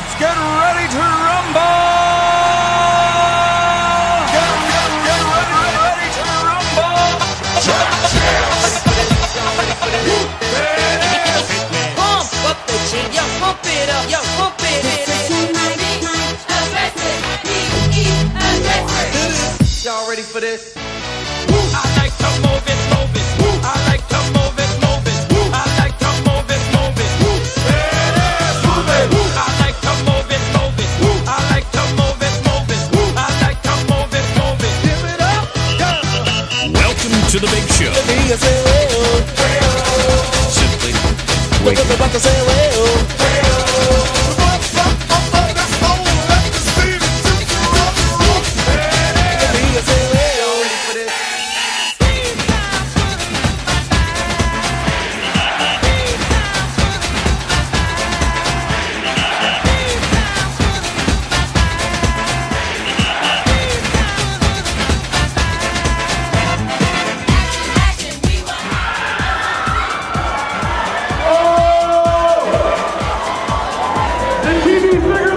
Let's get ready to rumble! Get, ready, to rumble! Pump up pump it up. Y'all ready for this? I like to move it, move it. I to the big show. Simply wake up. and TV Singer.